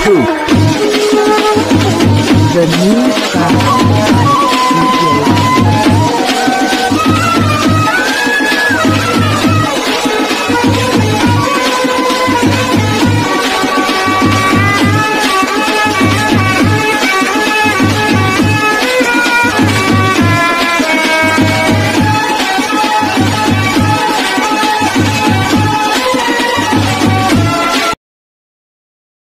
The new style.